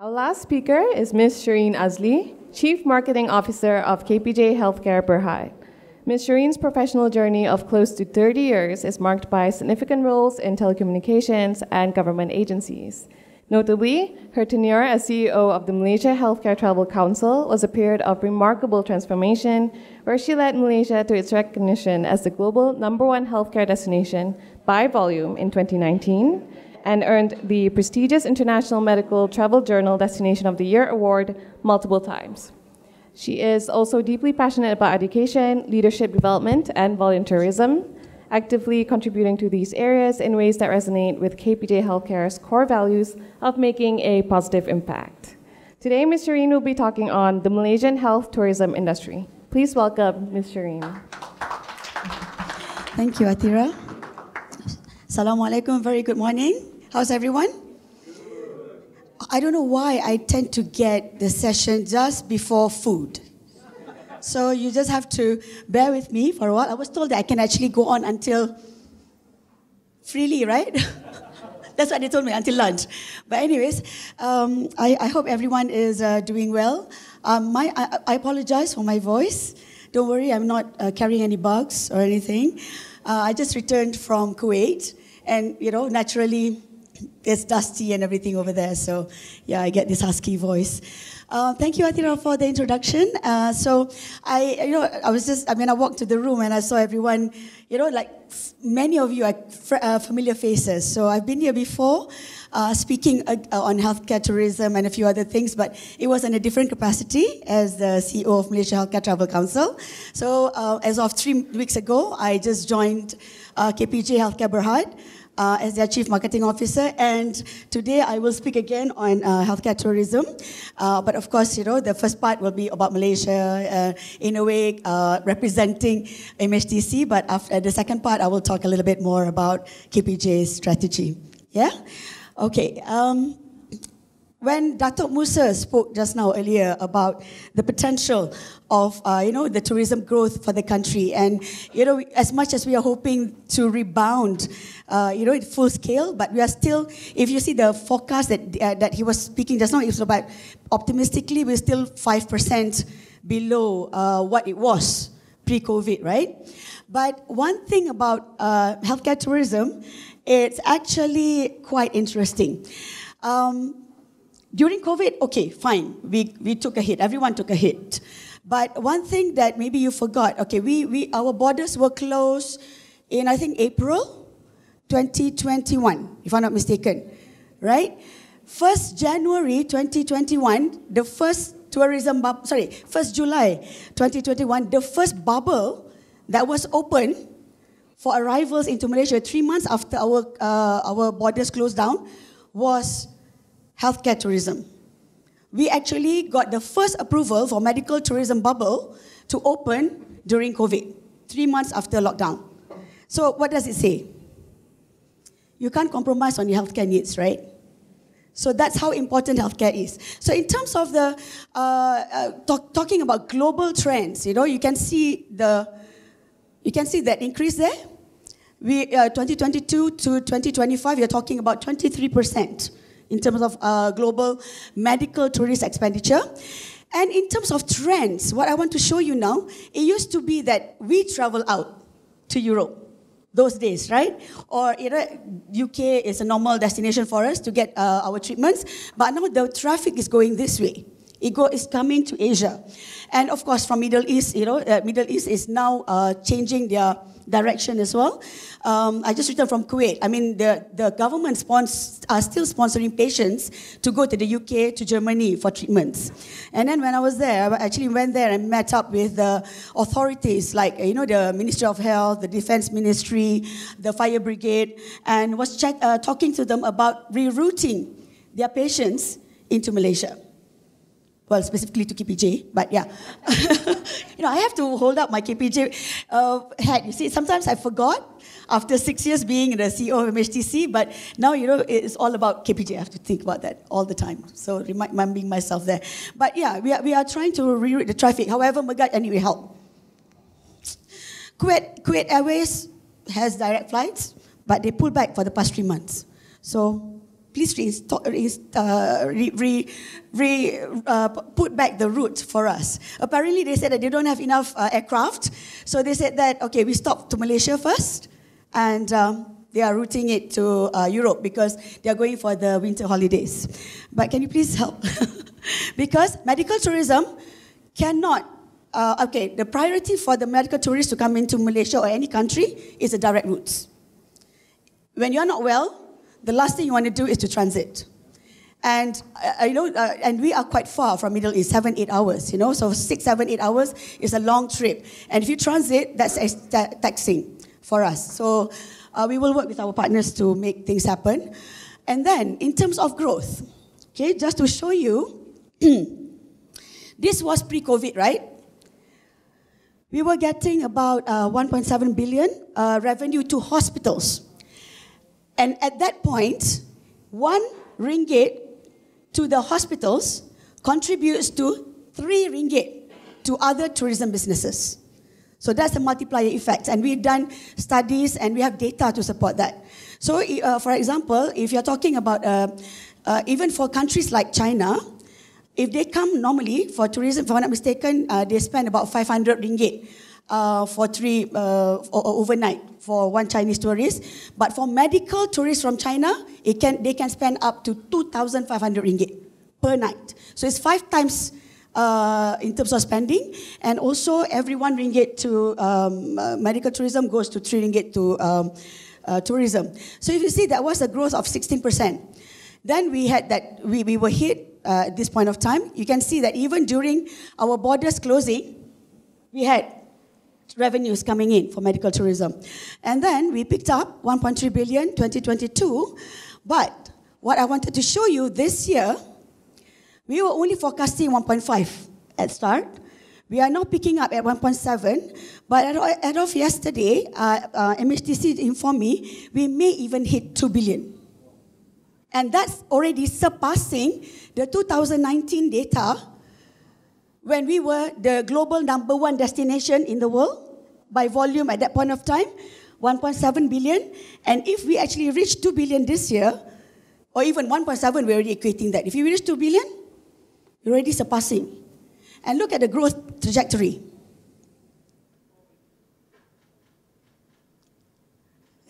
Our last speaker is Ms. Sherene Azli, Chief Marketing Officer of KPJ Healthcare Berhad. Ms. Sherene's professional journey of close to 30 years is marked by significant roles in telecommunications and government agencies. Notably, her tenure as CEO of the Malaysia Healthcare Travel Council was a period of remarkable transformation where she led Malaysia to its recognition as the global number one healthcare destination by volume in 2019 and earned the prestigious International Medical Travel Journal Destination of the Year award multiple times. She is also deeply passionate about education, leadership development, and volunteerism, actively contributing to these areas in ways that resonate with KPJ Healthcare's core values of making a positive impact. Today, Ms. Sherene will be talking on the Malaysian health tourism industry. Please welcome Ms. Sherene. Thank you, Atira. Assalamualaikum, very good morning. How's everyone? I don't know why I tend to get the session just before food. So you just have to bear with me for a while. I was told that I can actually go on until freely, right? That's what they told me until lunch. But anyways, um, I, I, hope everyone is uh, doing well. Um, my, I, I, apologize for my voice. Don't worry, I'm not uh, carrying any bugs or anything. Uh, I just returned from Kuwait, and you know, naturally, it's dusty and everything over there. So, yeah, I get this husky voice. Uh, thank you, Atira, for the introduction. Uh, so, I, you know, I was just, I mean, I walked to the room and I saw everyone, you know, like many of you are uh, familiar faces. So, I've been here before. Uh, speaking uh, on healthcare tourism and a few other things, but it was in a different capacity as the CEO of Malaysia Healthcare Travel Council. So, uh, as of three weeks ago, I just joined KPJ Healthcare Berhad uh, as their Chief Marketing Officer. And today I will speak again on uh, healthcare tourism. Uh, but of course, you know, the first part will be about Malaysia, uh, in a way uh, representing MHTC. But after the second part, I will talk a little bit more about KPJ's strategy. Yeah? Okay. Um, when Datuk Musa spoke just now earlier about the potential of uh, you know the tourism growth for the country, and you know as much as we are hoping to rebound, uh, you know at full scale, but we are still. If you see the forecast that uh, that he was speaking just now, it was about optimistically we're still five percent below uh, what it was pre-COVID, right? But one thing about uh, healthcare tourism, it's actually quite interesting. Um, during COVID, okay, fine. We, we took a hit. Everyone took a hit. But one thing that maybe you forgot, okay, we, we, our borders were closed in, I think, April 2021, if I'm not mistaken, right? 1st January 2021, the first tourism bubble, sorry, 1st July 2021, the first bubble that was open for arrivals into Malaysia three months after our, uh, our borders closed down was healthcare tourism. We actually got the first approval for medical tourism bubble to open during COVID, three months after lockdown. So, what does it say? You can't compromise on your healthcare needs, right? So that's how important healthcare is. So in terms of the uh, uh, talk, talking about global trends, you know, you can see the you can see that increase there. We uh, 2022 to 2025, you're talking about 23 percent in terms of uh, global medical tourist expenditure. And in terms of trends, what I want to show you now, it used to be that we travel out to Europe those days, right? Or you know, UK is a normal destination for us to get uh, our treatments, but now the traffic is going this way. It go, is coming to Asia, and of course from Middle East. You know, uh, Middle East is now uh, changing their direction as well. Um, I just returned from Kuwait. I mean, the, the government spons- are still sponsoring patients to go to the UK, to Germany for treatments. And then when I was there, I actually went there and met up with the authorities like, you know, the Ministry of Health, the Defense Ministry, the Fire Brigade, and was check, uh, talking to them about rerouting their patients into Malaysia well, specifically to KPJ, but yeah. you know, I have to hold up my KPJ uh, hat. You see, sometimes I forgot after six years being the CEO of MHTC, but now, you know, it's all about KPJ. I have to think about that all the time. So reminding myself there. But yeah, we are, we are trying to reroute the traffic. However, Megat anyway help. Kuwait, Kuwait Airways has direct flights, but they pulled back for the past three months. So please uh, re, re, re uh, put back the route for us. Apparently, they said that they don't have enough uh, aircraft, so they said that okay, we stop to Malaysia first, and. Um, they are routing it to uh, Europe because they are going for the winter holidays. But can you please help? because medical tourism cannot uh, okay, the priority for the medical tourists to come into Malaysia or any country is the direct routes. When you're not well, the last thing you want to do is to transit. And uh, you know, uh, and we are quite far from Middle East, seven, eight hours. You know, so six, seven, eight hours is a long trip. And if you transit, that's taxing for us. So uh, we will work with our partners to make things happen. And then, in terms of growth, okay, just to show you, this was pre-COVID, right? we were getting about uh, 1.7 billion uh, revenue to hospitals. And at that point, one ringgit to the hospitals contributes to three ringgit to other tourism businesses. So that's a multiplier effect. And we've done studies and we have data to support that. So, uh, for example, if you're talking about uh, uh, even for countries like China, if they come normally for tourism, if I'm not mistaken, uh, they spend about 500 ringgit uh, for three uh, overnight for one Chinese tourist. But for medical tourists from China, it can, they can spend up to 2,500 ringgit per night. So it's five times uh, in terms of spending, and also every one ringgit to um, uh, medical tourism goes to three ringgit to um, uh, tourism. So if you see, that was a growth of 16%. Then we had that we, we were hit uh, at this point of time, you can see that even during our borders closing, we had revenues coming in for medical tourism. And then we picked up 1.3 billion 2022. But what I wanted to show you this year, we were only forecasting 1.5 at start. We are now picking up at 1.7, but as of yesterday, uh, uh, MHTC informed me we may even hit 2 billion. And that's already surpassing the 2019 data when we were the global number one destination in the world by volume at that point of time, 1.7 billion. And if we actually reach 2 billion this year, or even 1.7, we're already equating that. If you reach 2 billion, you're already surpassing. And look at the growth trajectory.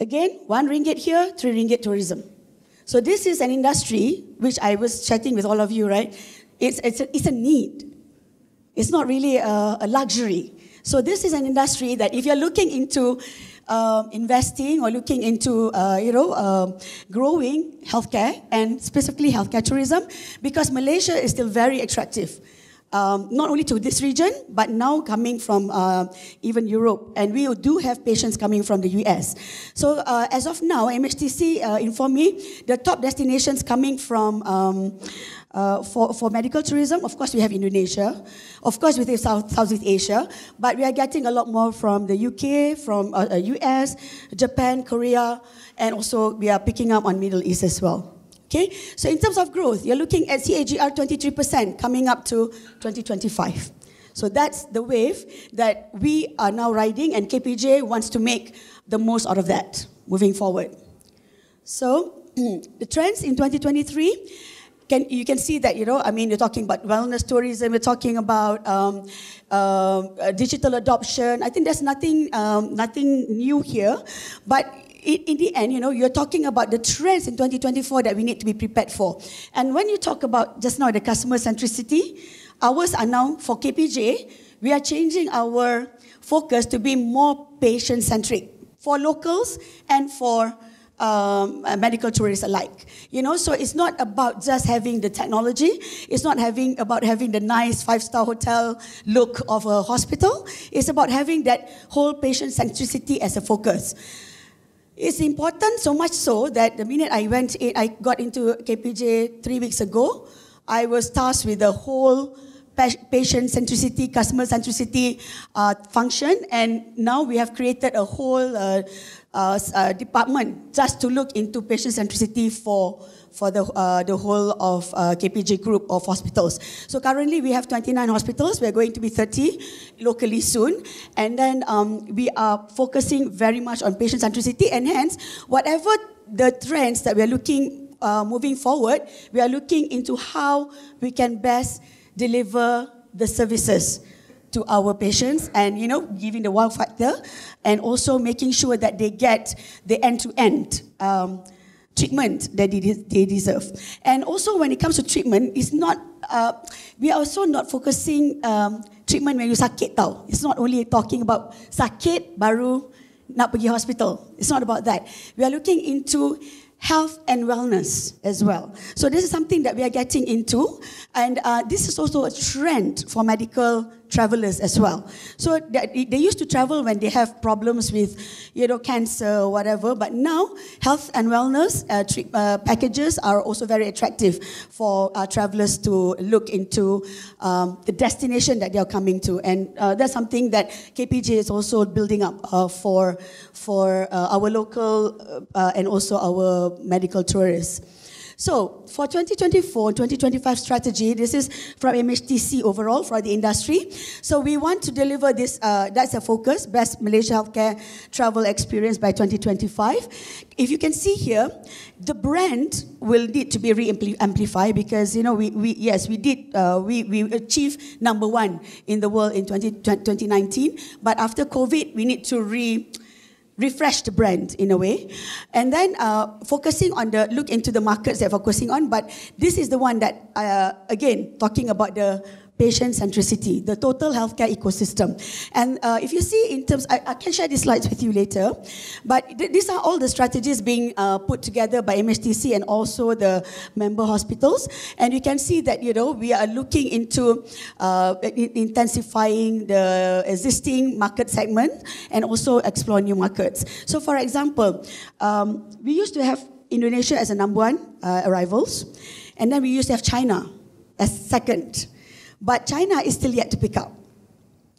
Again, one ringgit here, three ringgit tourism. So this is an industry which I was chatting with all of you, right? It's, it's, a, it's a need. It's not really a, a luxury. So this is an industry that if you're looking into uh, investing or looking into, uh, you know, uh, growing healthcare and specifically healthcare tourism, because Malaysia is still very attractive um, not only to this region, but now coming from uh, even Europe. And we do have patients coming from the US. So uh, as of now, MHTC uh, informed me the top destinations coming from um, uh, for, for medical tourism, of course, we have Indonesia. Of course, we have South, Southeast Asia. But we are getting a lot more from the UK, from US, uh, uh, Japan, Korea, and also we are picking up on Middle East as well. Okay, so in terms of growth, you're looking at CAGR 23% coming up to 2025. So that's the wave that we are now riding, and KPJ wants to make the most out of that moving forward. So the trends in 2023. Can, you can see that, you know, I mean, you're talking about wellness tourism, we're talking about um, uh, digital adoption. I think there's nothing, um, nothing new here. But in, in the end, you know, you're talking about the trends in 2024 that we need to be prepared for. And when you talk about just now the customer centricity, ours are now for KPJ, we are changing our focus to be more patient centric for locals and for um, uh, medical tourists alike. You know, so it's not about just having the technology. It's not having about having the nice five-star hotel look of a hospital. It's about having that whole patient centricity as a focus. It's important so much so that the minute I went in, I got into KPJ three weeks ago, I was tasked with the whole patient centricity, customer centricity uh, function, and now we have created a whole uh, uh, uh department just to look into patient centricity for for the, uh, the whole of uh, KPJ group of hospitals. So currently we have 29 hospitals. We're going to be 30 locally soon. And then um, we are focusing very much on patient centricity and hence whatever the trends that we're looking uh, moving forward, we are looking into how we can best deliver the services to our patients and, you know, giving the wow factor and also making sure that they get the end-to-end um, treatment that they, they deserve. And also when it comes to treatment, it's not, uh, we are also not focusing um, treatment when you sakit tau. It's not only talking about sakit baru nak pergi hospital. It's not about that. We are looking into health and wellness as well. So this is something that we are getting into, and uh, this is also a trend for medical travelers as well. So they, used to travel when they have problems with, you know, cancer or whatever, but now health and wellness uh, uh, packages are also very attractive for uh, travelers to look into um, the destination that they are coming to, and uh, that's something that KPJ is also building up uh, for for our local and also our medical tourists. So for 2024, 2025 strategy, this is from MHTC overall for the industry. So we want to deliver this, uh, that's a focus, best Malaysia healthcare travel experience by 2025. If you can see here, the brand will need to be re-amplified because, you know, we, we yes, we did, uh, we, we achieved number one in the world in 20, 2019, but after COVID, we need to re- refresh the brand in a way. And then uh, focusing on the look into the markets that focusing on. But this is the one that, uh, again, talking about the patient centricity, the total healthcare ecosystem. And uh, if you see in terms, I, I, can share these slides with you later, but th- these are all the strategies being uh, put together by MHTC and also the member hospitals. And you can see that, you know, we are looking into uh, intensifying the existing market segment and also explore new markets. So for example, um, we used to have Indonesia as a number one uh, arrivals, and then we used to have China as second. But China is still yet to pick up.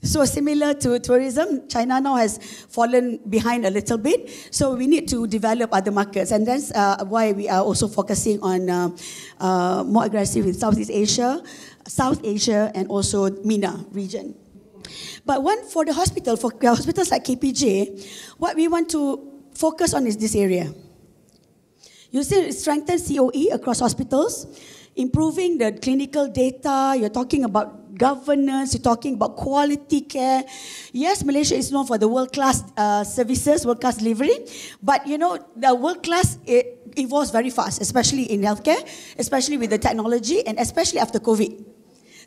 So similar to tourism, China now has fallen behind a little bit. So we need to develop other markets, and that's uh, why we are also focusing on uh, uh, more aggressive in Southeast Asia, South Asia, and also MENA region. But one for the hospital, for hospitals like KPJ, what we want to focus on is this area. You see, strengthen COE across hospitals improving the clinical data, you're talking about governance, you're talking about quality care. Yes, Malaysia is known for the world-class uh, services, world-class delivery, but you know, the world-class evolves very fast, especially in healthcare, especially with the technology, and especially after COVID.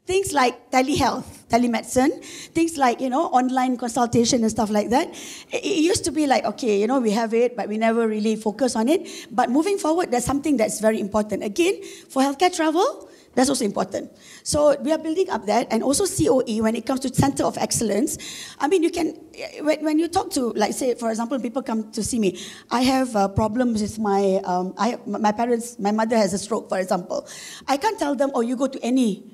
Things like telehealth, telemedicine, things like, you know, online consultation and stuff like that. It, it used to be like, okay, you know, we have it, but we never really focus on it. But moving forward, there's something that's very important. Again, for healthcare travel, that's also important. So we are building up that, and also COE when it comes to center of excellence. I mean, you can when, when you talk to, like, say, for example, people come to see me. I have uh, problems with my um, I my parents. My mother has a stroke, for example. I can't tell them, oh, you go to any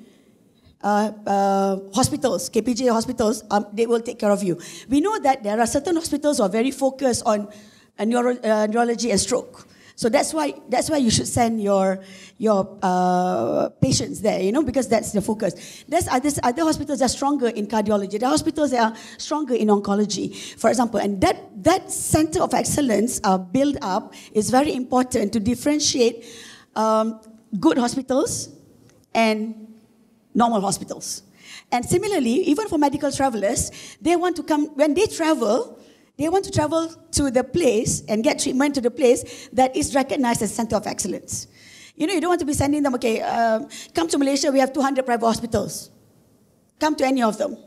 uh, uh, hospitals, KPJ hospitals, um, they will take care of you. We know that there are certain hospitals who are very focused on uh, neuro, uh, neurology and stroke. So that's why that's why you should send your your uh, patients there, you know, because that's the focus. There's other other hospitals that are stronger in cardiology. There are hospitals that are stronger in oncology, for example. And that that center of excellence uh, build up is very important to differentiate um, good hospitals and normal hospitals. And similarly, even for medical travelers, they want to come, when they travel, they want to travel to the place and get treatment to the place that is recognized as center of excellence. You know, you don't want to be sending them, okay, uh, come to Malaysia, we have 200 private hospitals. Come to any of them.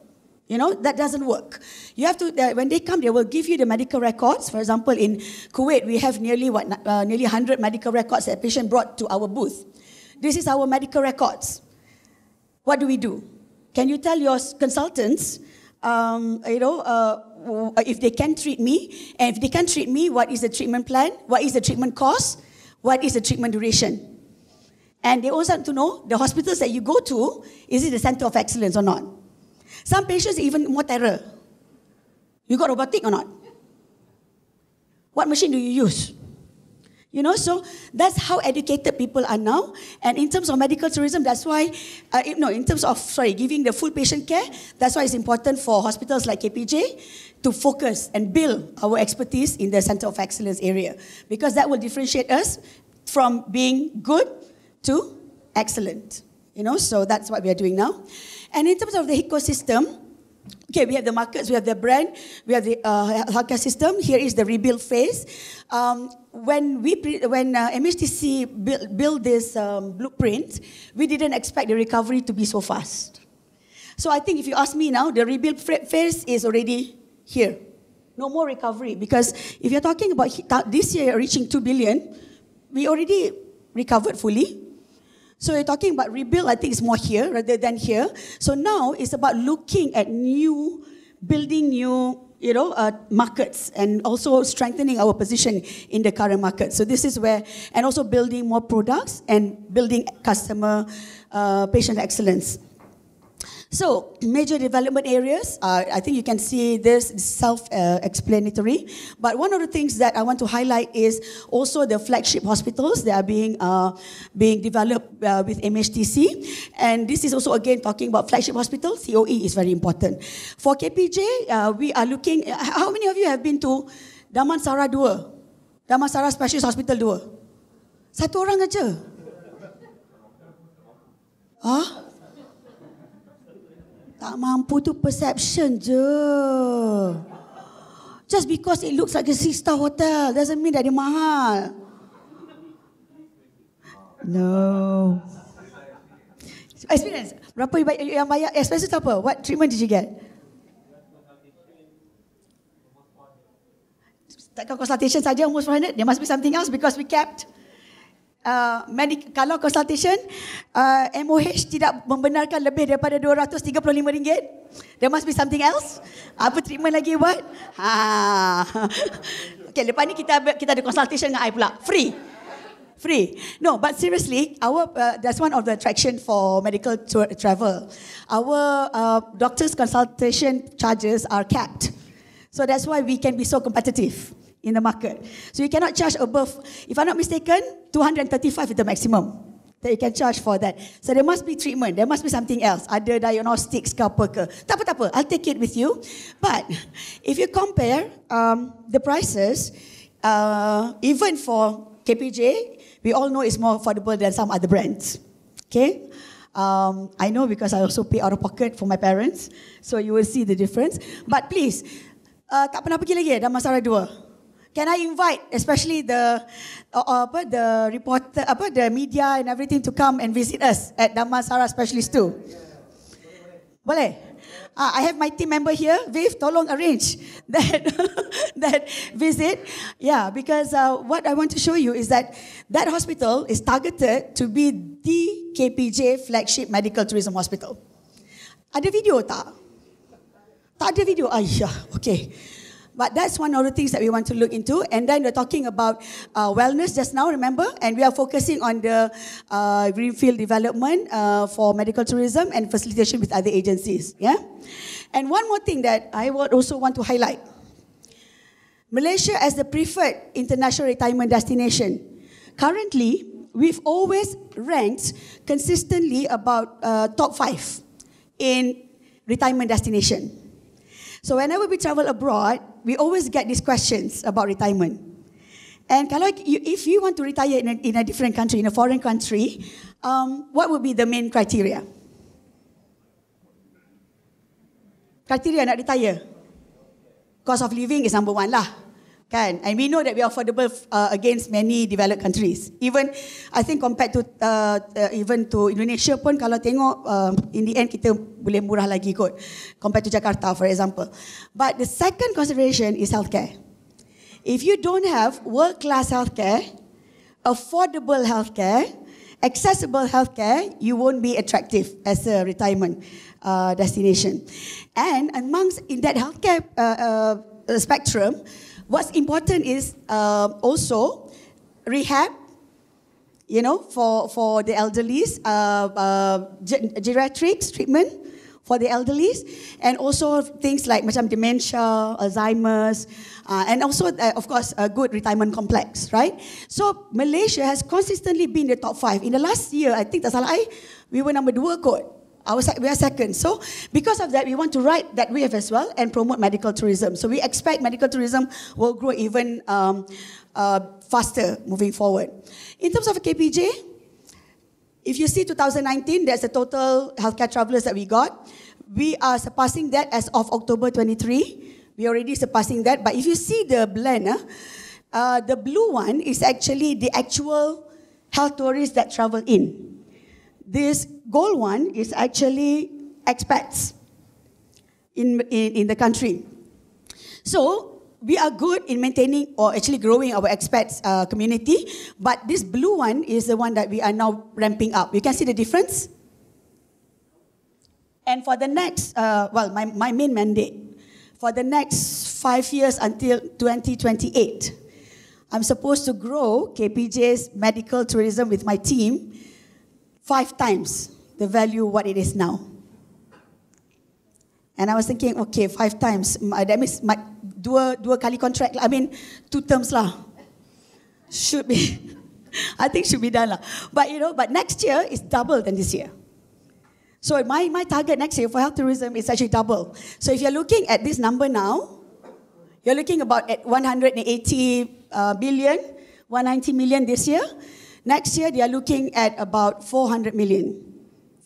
You know, that doesn't work. You have to, uh, when they come, they will give you the medical records. For example, in Kuwait, we have nearly, what, uh, nearly 100 medical records that a patient brought to our booth. This is our medical records what do we do? Can you tell your consultants, um, you know, uh, if they can treat me, and if they can treat me, what is the treatment plan? What is the treatment cost? What is the treatment duration? And they also want to know the hospitals that you go to, is it a center of excellence or not? Some patients even more terror. You got robotic or not? What machine do you use? You know, so that's how educated people are now. And in terms of medical tourism, that's why, uh, no, in terms of, sorry, giving the full patient care, that's why it's important for hospitals like KPJ to focus and build our expertise in the center of excellence area. Because that will differentiate us from being good to excellent. You know, so that's what we are doing now. And in terms of the ecosystem, Okay, we have the markets, we have the brand, we have the uh, healthcare system. Here is the rebuild phase. Um, when we when uh, MHTC built, built this um, blueprint, we didn't expect the recovery to be so fast. So I think if you ask me now, the rebuild phase is already here. No more recovery because if you're talking about this year reaching 2 billion, we already recovered fully. So you're talking about rebuild, I think it's more here rather than here. So now it's about looking at new, building new, you know, uh, markets and also strengthening our position in the current market. So this is where, and also building more products and building customer uh, patient excellence. So, major development areas, uh, I think you can see this self-explanatory. but one of the things that I want to highlight is also the flagship hospitals that are being, uh, being developed uh, with MHTC. And this is also, again, talking about flagship hospitals. COE is very important. For KPJ, uh, we are looking, how many of you have been to Damansara 2? Damansara Specialist Hospital 2? Satu orang aja. Huh? Tak mampu tu perception je. Just because it looks like a six-star hotel doesn't mean that dia mahal. No. Experience. Berapa yang bayar? Expenses tu apa? What treatment did you get? Takkan consultation saja almost 400? There must be something else because we kept uh, medic, kalau consultation uh, MOH tidak membenarkan lebih daripada RM235 there must be something else. Apa treatment lagi buat? Ha. okay lepas ni kita kita ada consultation dengan I pula. Free. Free. No but seriously our uh, that's one of the attraction for medical tour, travel. Our uh, doctors consultation charges are capped. So that's why we can be so competitive in the market. So you cannot charge above, if I'm not mistaken, 235 is the maximum that you can charge for that. So there must be treatment, there must be something else. Ada diagnostics ke apa ke. Tak apa, tak apa, I'll take it with you. But if you compare um, the prices, uh, even for KPJ, we all know it's more affordable than some other brands. Okay? Um, I know because I also pay out of pocket for my parents. So you will see the difference. But please, uh, tak pernah pergi lagi Damansara 2? Can I invite, especially the uh, uh, the reporter, apa the media and everything to come and visit us at Damansara Specialist 2? Boleh. Uh, I have my team member here. Viv, tolong arrange that that visit. Yeah, because uh, what I want to show you is that that hospital is targeted to be the KPJ flagship medical tourism hospital. Ada video tak? Tak ada video. Ayah, okay. But that's one of the things that we want to look into. And then we're talking about uh, wellness just now, remember? And we are focusing on the uh, greenfield development uh, for medical tourism and facilitation with other agencies. Yeah? And one more thing that I would also want to highlight. Malaysia as the preferred international retirement destination. Currently, we've always ranked consistently about uh, top five in retirement destination. So whenever we travel abroad, we always get these questions about retirement. And kalau you, if you want to retire in a, in a different country, in a foreign country, um, what would be the main criteria? Criteria nak retire? Cost of living is number one lah. Kan? And we know that we are affordable uh, against many developed countries. Even, I think compared to uh, uh, even to Indonesia pun kalau tengok uh, in the end kita boleh murah lagi kot compared to Jakarta for example. But the second consideration is healthcare. If you don't have world-class healthcare, affordable healthcare, accessible healthcare, you won't be attractive as a retirement uh, destination. And amongst in that healthcare uh, uh, spectrum, What's important is uh, also rehab, you know, for, for the elderly, uh, uh, geriatrics treatment for the elderly, and also things like macam dementia, Alzheimer's, uh, and also, uh, of course, a good retirement complex, right? So Malaysia has consistently been the top five. In the last year, I think salah I, we were number dua kot Our we are second. So because of that, we want to ride that wave as well and promote medical tourism. So we expect medical tourism will grow even um, uh, faster moving forward. In terms of KPJ, if you see 2019, that's the total healthcare travelers that we got. We are surpassing that as of October 23. We already surpassing that. But if you see the blend, uh, uh, the blue one is actually the actual health tourists that travel in. This gold one is actually expats in, in, in the country. So we are good in maintaining or actually growing our expats uh, community, but this blue one is the one that we are now ramping up. You can see the difference? And for the next, uh, well, my, my main mandate, for the next five years until 2028, I'm supposed to grow KPJ's medical tourism with my team five times the value what it is now. And I was thinking, okay, five times. That means my, dua, dua kali contract. I mean, two terms lah. Should be. I think should be done lah. But you know, but next year is double than this year. So my, my target next year for health tourism is actually double. So if you're looking at this number now, you're looking about at 180 uh, billion, 190 million this year. Next year, they are looking at about 400 million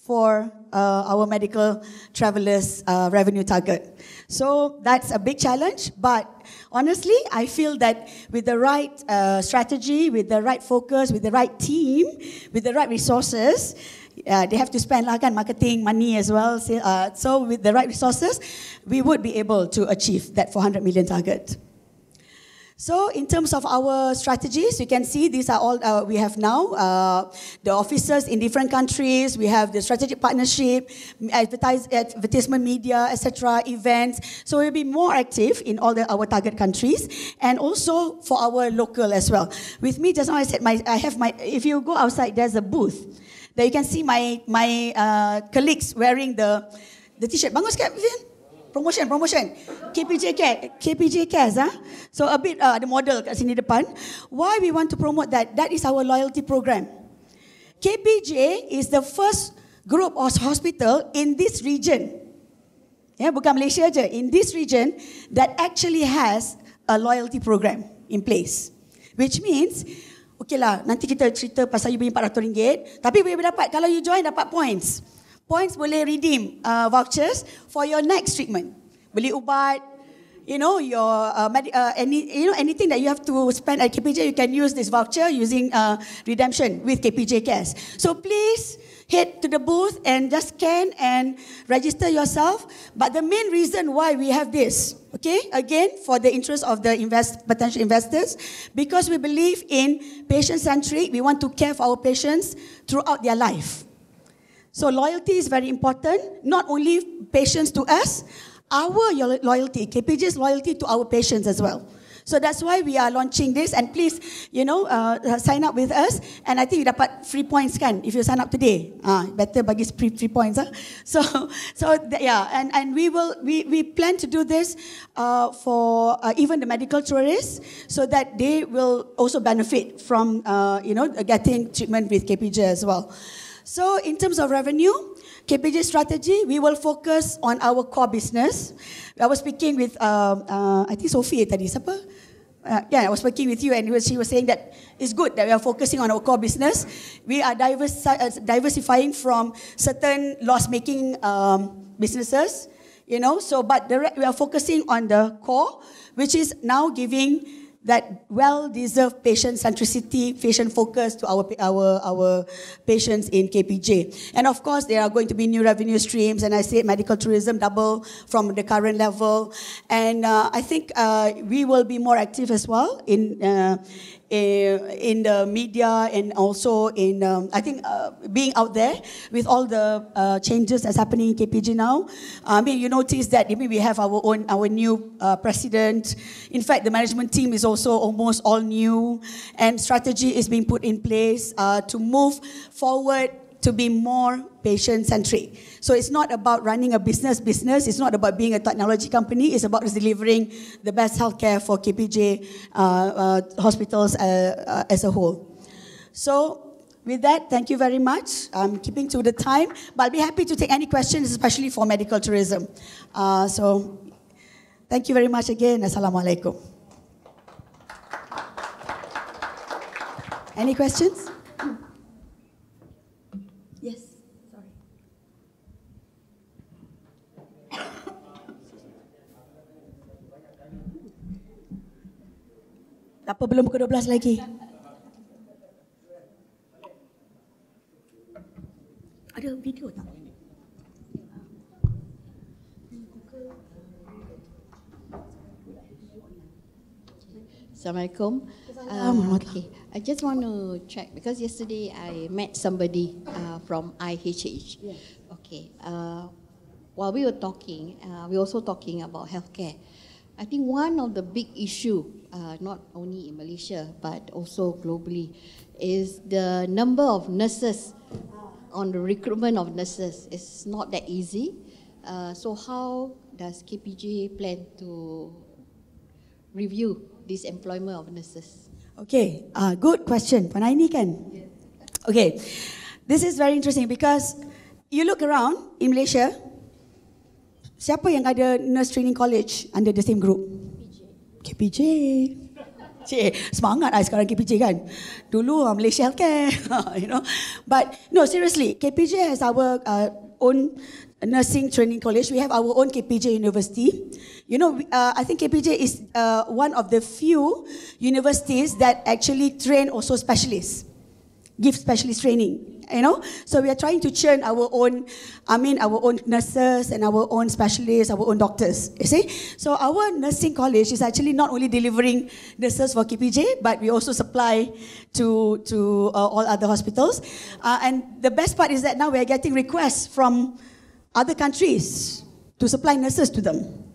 for uh, our medical travelers' uh, revenue target. So that's a big challenge, but honestly, I feel that with the right uh, strategy, with the right focus, with the right team, with the right resources, uh, they have to spend like marketing money as well. Uh, so with the right resources, we would be able to achieve that 400 million target. So in terms of our strategies, you can see these are all uh, we have now. Uh, the officers in different countries, we have the strategic partnership, advertise, advertisement media, etc., events. So we'll be more active in all the, our target countries and also for our local as well. With me, just now I said, my, I have my, if you go outside, there's a booth. There you can see my, my uh, colleagues wearing the, the t-shirt. Sikit, Vivian promotion, promotion. KPJ Care, KPJ Cares, huh? So a bit uh, the model kat sini depan. Why we want to promote that? That is our loyalty program. KPJ is the first group of hospital in this region. Yeah, bukan Malaysia aja. In this region that actually has a loyalty program in place. Which means, okay lah, nanti kita cerita pasal you punya RM400, tapi boleh dapat, kalau you join dapat points points boleh redeem uh, vouchers for your next treatment. Beli ubat, you know, your uh, med- uh, any, you know, anything that you have to spend at KPJ, you can use this voucher using uh, redemption with KPJ Cares. So please head to the booth and just scan and register yourself. But the main reason why we have this, okay, again, for the interest of the invest, potential investors, because we believe in patient-centric, we want to care for our patients throughout their life. So loyalty is very important, not only patients to us, our loyalty, KPJ's loyalty to our patients as well. So that's why we are launching this. And please, you know, uh, sign up with us. And I think you dapat free points kan if you sign up today. Ah, better bagi free, free points. Huh? So, so yeah, and, and we will we, we plan to do this uh, for uh, even the medical tourists, so that they will also benefit from uh, you know getting treatment with KPJ as well. So in terms of revenue, KPJ strategy, we will focus on our core business. I was speaking with, uh, uh, I think Sophie tadi, siapa? Uh, yeah, I was speaking with you and she was saying that it's good that we are focusing on our core business. We are diversi- uh, diversifying from certain loss-making um, businesses, you know, so but the we are focusing on the core, which is now giving that well-deserved patient centricity, patient focus to our, our, our patients in KPJ. And of course, there are going to be new revenue streams, and I say medical tourism double from the current level. And uh, I think uh, we will be more active as well in, uh, in the media and also in, um, I think, uh, being out there with all the uh, changes that's happening in KPJ now. I mean, you notice that maybe we have our own, our new uh, president. In fact, the management team is also almost all new, and strategy is being put in place uh, to move forward to be more patient centric. So it's not about running a business business, it's not about being a technology company, it's about delivering the best healthcare for KPJ uh, uh, hospitals uh, uh, as a whole. So with that, thank you very much. I'm keeping to the time, but I'll be happy to take any questions, especially for medical tourism. Uh, so, thank you very much again. Assalamualaikum. Any questions? Apa belum pukul 12 lagi? Ada video tak? Assalamualaikum. Um, okay, I just want to check because yesterday I met somebody uh, from IHH. Yeah. Okay. Uh, while we were talking, uh, we were also talking about healthcare. I think one of the big issue, uh, not only in Malaysia but also globally, is the number of nurses on the recruitment of nurses. It's not that easy. Uh, so how does KPJ plan to review this employment of nurses? Okay, uh, good question. Panaini kan? Okay, this is very interesting because you look around in Malaysia, siapa yang ada nurse training college under the same group? KPJ. Cik, semangat lah sekarang KPJ kan. Dulu uh, Malaysia Healthcare, you know. But no, seriously, KPJ has our uh, own nursing training college. We have our own KPJ University. You know, uh, I think KPJ is uh, one of the few universities that actually train also specialists, give specialist training you know? So we are trying to churn our own i mean our own nurses and our own specialists our own doctors you see? So our nursing college is actually not only delivering nurses for kpj but we also supply to to uh, all other hospitals. Uh, and the best part is that now we are getting requests from other countries to supply nurses to them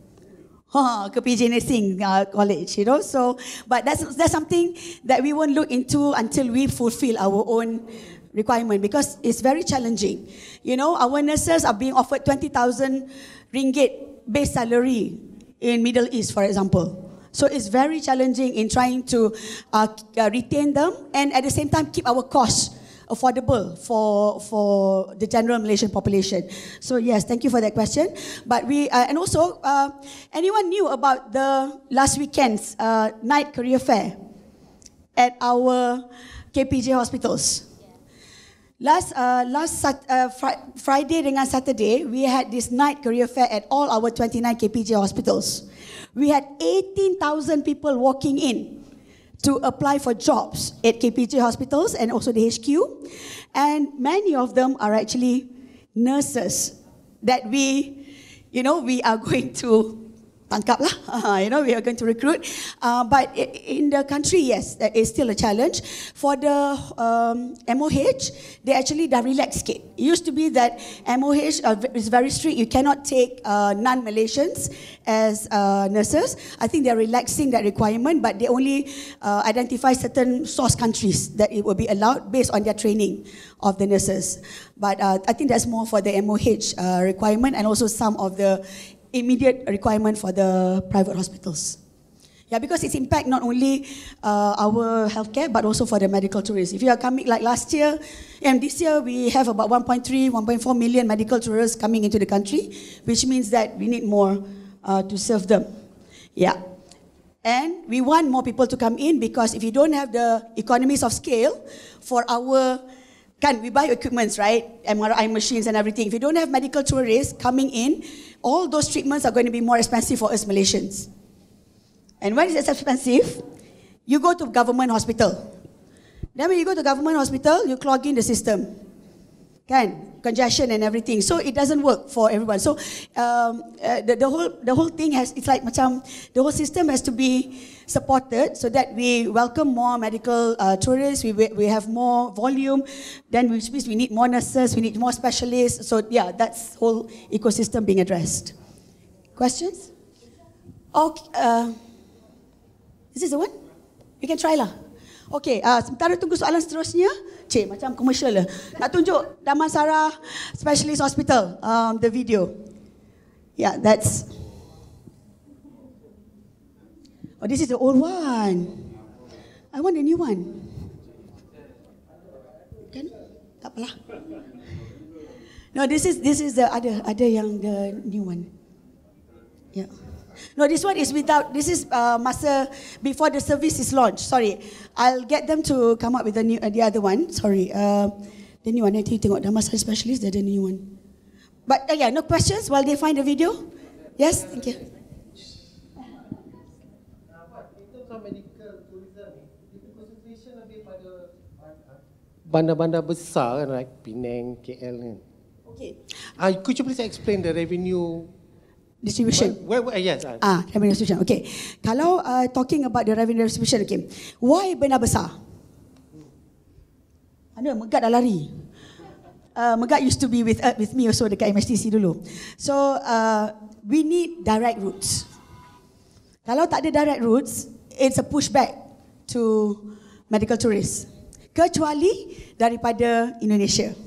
Ha, KPJ Nursing uh, College, you know. So, but that's that's something that we won't look into until we fulfill our own requirement because it's very challenging. You know, our nurses are being offered 20,000 ringgit base salary in Middle East, for example. So it's very challenging in trying to uh, retain them and at the same time keep our costs affordable for for the general Malaysian population. So yes, thank you for that question. But we uh, and also uh, anyone knew about the last weekend's uh, night career fair at our KPJ hospitals? Last uh, last uh, fr- Friday dengan Saturday, we had this night career fair at all our 29 KPJ hospitals. We had 18,000 people walking in to apply for jobs at KPJ hospitals and also the HQ. And many of them are actually nurses that we, you know, we are going to tangkap lah. you know, we are going to recruit. Uh, but in the country, yes, that is still a challenge. For the um, MOH, they actually dah relax sikit. It used to be that MOH uh, is very strict. You cannot take uh, non-Malaysians as uh, nurses. I think they're relaxing that requirement, but they only uh, identify certain source countries that it will be allowed based on their training of the nurses. But uh, I think that's more for the MOH uh, requirement and also some of the immediate requirement for the private hospitals. Yeah, because it's impact not only uh, our healthcare but also for the medical tourists. If you are coming like last year, and this year we have about 1.3, 1.4 million medical tourists coming into the country, which means that we need more uh, to serve them. Yeah. And we want more people to come in because if you don't have the economies of scale for our Kan, we buy equipments, right? MRI machines and everything. If you don't have medical tourists coming in, all those treatments are going to be more expensive for us Malaysians. And when it's expensive, you go to government hospital. Then when you go to government hospital, you clog in the system. Kan? Congestion and everything. So it doesn't work for everyone. So um, uh, the, the, whole, the whole thing has, it's like macam, the whole system has to be supported so that we welcome more medical uh, tourists, we, we have more volume, then which means we need more nurses, we need more specialists. So yeah, that's whole ecosystem being addressed. Questions? Okay, uh, is this the one? You can try lah. Okay, uh, sementara tunggu soalan seterusnya. Cik, macam commercial lah. Nak tunjuk Damansara Specialist Hospital, um, the video. Yeah, that's... Oh, this is the old one. I want a new one. Can? tak apalah. No, this is this is the other other yang the new one. Yeah. No, this one is without. This is uh, masa before the service is launched. Sorry, I'll get them to come up with the new uh, the other one. Sorry, uh, the new one. Nanti tengok dah massage specialist. Ada the new one. But uh, yeah, no questions while they find the video. Yes, thank you. bandar-bandar besar kan like Penang, KL kan. Okay. Uh, could you please explain the revenue Distribution. Where, where, yes. Ah, revenue distribution. Okay. Kalau uh, talking about the revenue distribution, okay. Why benar besar? Mana Megat dah lari. Uh, Megat used to be with uh, with me also dekat MSTC dulu. So uh, we need direct routes. Kalau tak ada direct routes, it's a pushback to medical tourists. Kecuali daripada Indonesia.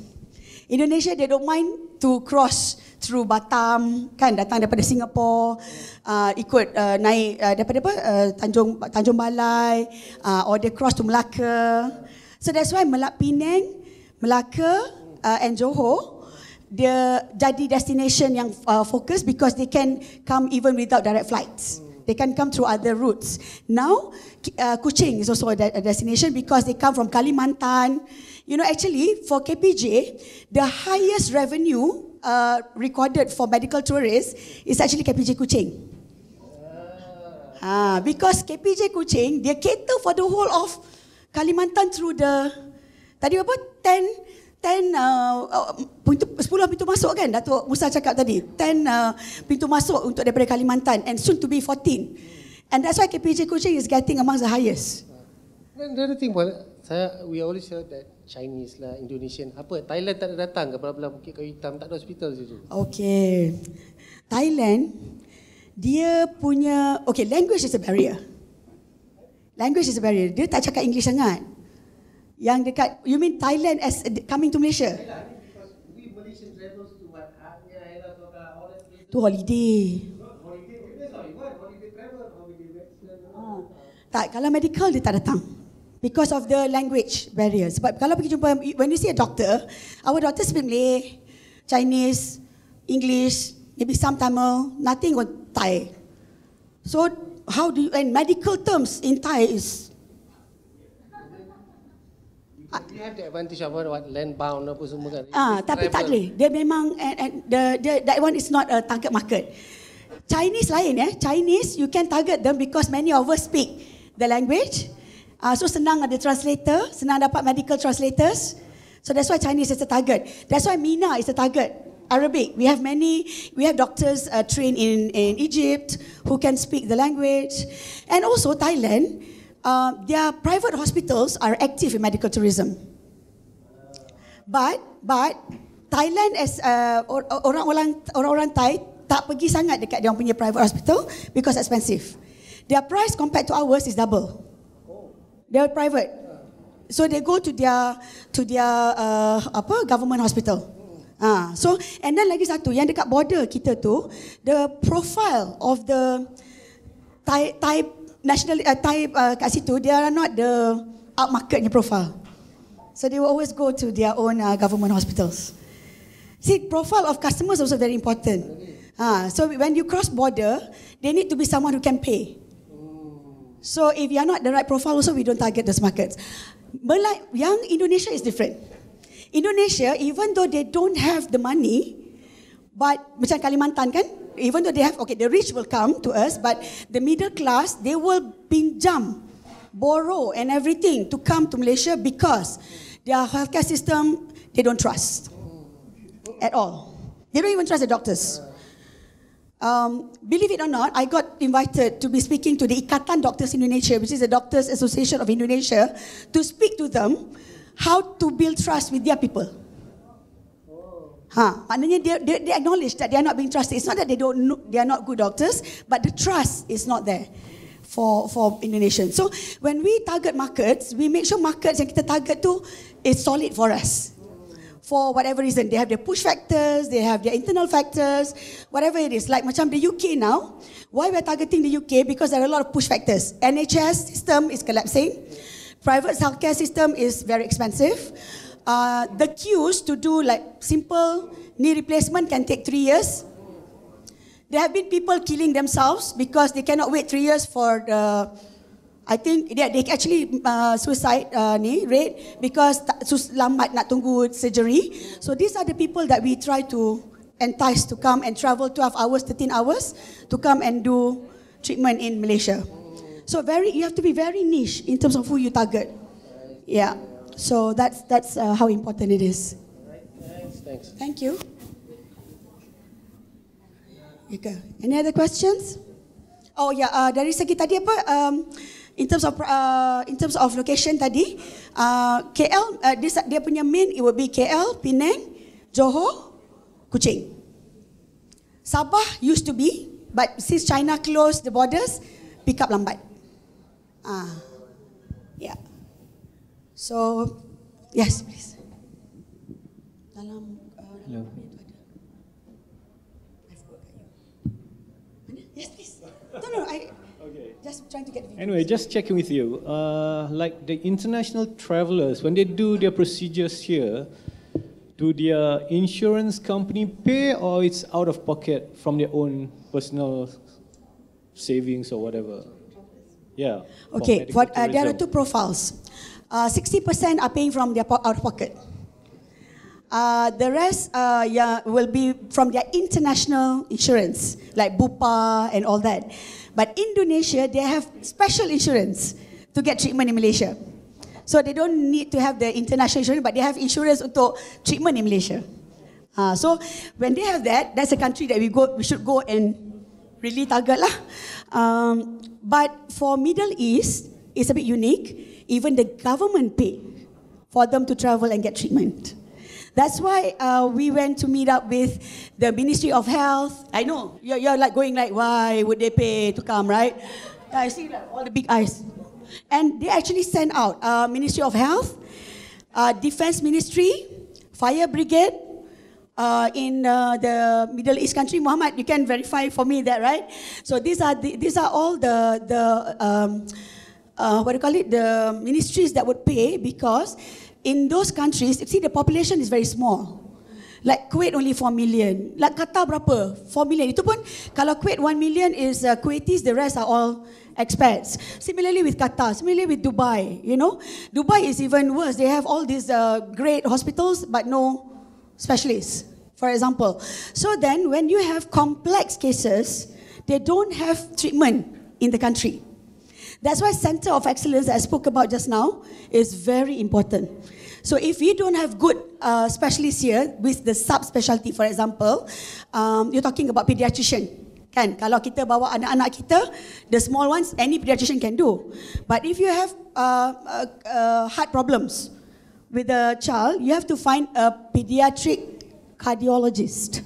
Indonesia they don't mind to cross through Batam kan datang daripada Singapore uh, ikut uh, naik uh, daripada apa uh, Tanjung Tanjung Balai uh, or they cross to Melaka. So that's why Melak Penang Melaka uh, and Johor dia jadi destination yang uh, fokus because they can come even without direct flights. They can come through other routes. Now uh, Kuching is also a destination because they come from Kalimantan. You know actually for KPJ the highest revenue uh, recorded for medical tourists is actually KPJ Kuching. Ah, because KPJ Kuching dia cater for the whole of Kalimantan through the tadi apa 10 10 uh, uh, pintu 10 pintu masuk kan? Datuk Musa cakap tadi 10 uh, pintu masuk untuk daripada Kalimantan and soon to be 14 and that's why KPJ Kuching is getting amongst the highest. Then the other thing, saya, we always heard that Chinese lah, Indonesian, apa, Thailand tak ada datang ke belah-belah Bukit Kayu Hitam, tak ada hospital situ. Okay. Thailand, dia punya, okay, language is a barrier. Language is a barrier. Dia tak cakap English sangat. Yang dekat, you mean Thailand as coming to Malaysia? Tu holiday. Ah. Tak, kalau medical dia tak datang. Because of the language barriers. Sebab kalau pergi jumpa, when you see a doctor, our doctor speak Malay, Chinese, English, maybe some Tamil, nothing on Thai. So how do you, and medical terms in Thai is, We have the advantage of what, what land bound apa semua kan. ah, tapi tak boleh. Dia memang, and, and the, the, that one is not a target market. Chinese lain eh, Chinese you can target them because many of us speak the language. Uh, so senang ada translator, senang dapat medical translators. So that's why Chinese is a target. That's why Mina is a target. Arabic. We have many, we have doctors uh, trained in, in Egypt who can speak the language. And also Thailand, uh, their private hospitals are active in medical tourism. But, but Thailand as uh, or- orang-orang orang-orang Thai tak pergi sangat dekat dia orang punya private hospital because expensive. Their price compared to ours is double. They're private. So they go to their to their uh, apa government hospital. Ah, so and then lagi satu yang dekat border kita tu, the profile of the Thai Thai national uh, Thai uh, kat situ, they are not the upmarketnya profile. So they will always go to their own uh, government hospitals. See, profile of customers also very important. Ah, so when you cross border, they need to be someone who can pay. So if you are not the right profile, also we don't target those markets. But like young Indonesia is different. Indonesia, even though they don't have the money, but macam Kalimantan kan, even though they have, okay, the rich will come to us, but the middle class, they will pinjam, borrow and everything to come to Malaysia because their healthcare system, they don't trust at all. They don't even trust the doctors. Um, believe it or not, I got invited to be speaking to the Ikatan Doctors Indonesia, which is the Doctors Association of Indonesia, to speak to them how to build trust with their people. Ha, maknanya dia, dia, they acknowledge that they are not being trusted. It's not that they don't know, they are not good doctors, but the trust is not there for for Indonesians. So when we target markets, we make sure markets yang kita target tu is solid for us for whatever reason. They have their push factors, they have their internal factors, whatever it is. Like macam the UK now, why we're targeting the UK? Because there are a lot of push factors. NHS system is collapsing. Private healthcare system is very expensive. Uh, the queues to do like simple knee replacement can take three years. There have been people killing themselves because they cannot wait three years for the. I think they, they actually uh, suicide uh, ni rate because sus, lambat nak tunggu surgery. So these are the people that we try to entice to come and travel 12 hours, 13 hours to come and do treatment in Malaysia. So very, you have to be very niche in terms of who you target. Yeah. So that's that's uh, how important it is. Thanks. Thank you. Ika. Any other questions? Oh yeah, uh, dari segi tadi apa? Um, in terms of uh, in terms of location tadi, uh, KL uh, dia, dia punya main it will be KL, Penang, Johor, Kuching. Sabah used to be, but since China closed the borders, pick up lambat. Ah, yeah. So, yes, please. Dalam uh, Hello. Yes, please. No, no, I just trying to get the. Anyway, just checking with you. Uh, like the international travelers, when they do their procedures here, do their insurance company pay or it's out of pocket from their own personal savings or whatever? Yeah. Okay, for, uh, there are two profiles. Uh, 60% are paying from their po- out of pocket. Uh, the rest uh, yeah, will be from their international insurance, like Bupa and all that. But Indonesia, they have special insurance to get treatment in Malaysia. So they don't need to have the international insurance, but they have insurance untuk treatment in Malaysia. Uh, so when they have that, that's a country that we go, we should go and really target lah. Um, but for Middle East, it's a bit unique. Even the government pay for them to travel and get treatment. That's why uh, we went to meet up with the Ministry of Health. I know you're, you're like going like, why would they pay to come, right? I see like, all the big eyes, and they actually sent out uh, Ministry of Health, uh, Defense Ministry, Fire Brigade, uh, in uh, the Middle East country. Muhammad, you can verify for me that, right? So these are the, these are all the the um, uh, what do you call it? The ministries that would pay because in those countries, you see the population is very small. Like Kuwait only 4 million. Like Qatar berapa? 4 million. Itu pun kalau Kuwait 1 million is uh, Kuwaitis, the rest are all expats. Similarly with Qatar, similarly with Dubai, you know. Dubai is even worse. They have all these uh, great hospitals but no specialists, for example. So then when you have complex cases, they don't have treatment in the country. That's why Center of Excellence that I spoke about just now is very important. So if we don't have good uh, specialists here with the subspecialty, for example, um, you're talking about pediatrician. Kan? Kalau kita bawa anak-anak kita, the small ones, any pediatrician can do. But if you have uh, uh, uh, heart problems with a child, you have to find a pediatric cardiologist.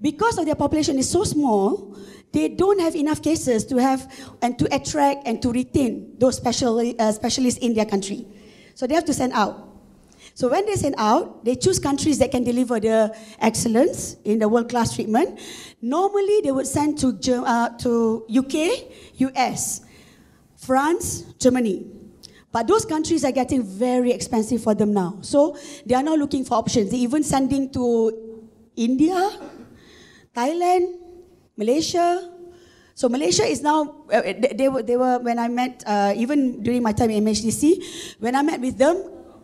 Because of their population is so small, they don't have enough cases to have and to attract and to retain those special, uh, specialists in their country. So they have to send out. So when they send out, they choose countries that can deliver the excellence in the world-class treatment. Normally, they would send to, uh, to UK, US, France, Germany. But those countries are getting very expensive for them now. So they are now looking for options. They're even sending to India, Thailand, Malaysia. So Malaysia is now, uh, they, they, were, they were, when I met, uh, even during my time in MHTC, when I met with them,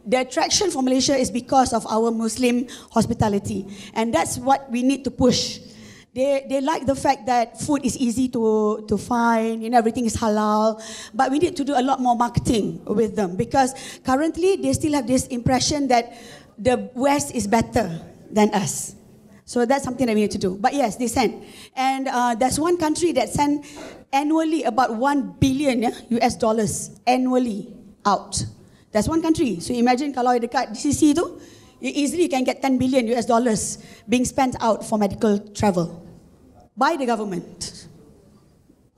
the attraction for Malaysia is because of our Muslim hospitality. And that's what we need to push. They, they like the fact that food is easy to, to find, you know, everything is halal. But we need to do a lot more marketing with them because currently they still have this impression that the West is better than us. So that's something that we need to do. But yes, they send. And uh, there's one country that send annually about 1 billion yeah, US dollars annually out. That's one country. So imagine kalau dekat DCC tu, you easily can get 10 billion US dollars being spent out for medical travel by the government.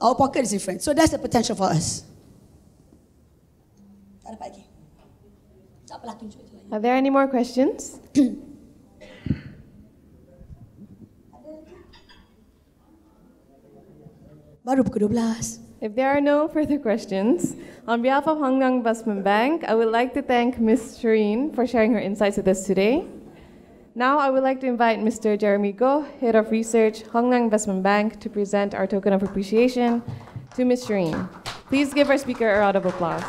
Our pocket is different. So that's the potential for us. Lagi. Tak apa lah. Are there any more questions? Baru pukul 12. If there are no further questions, On behalf of Hong Leong Investment Bank, I would like to thank Ms. Sherene for sharing her insights with us today. Now I would like to invite Mr. Jeremy Goh, Head of Research, Hong Leong Investment Bank, to present our token of appreciation to Ms. Sherene. Please give our speaker a round of applause.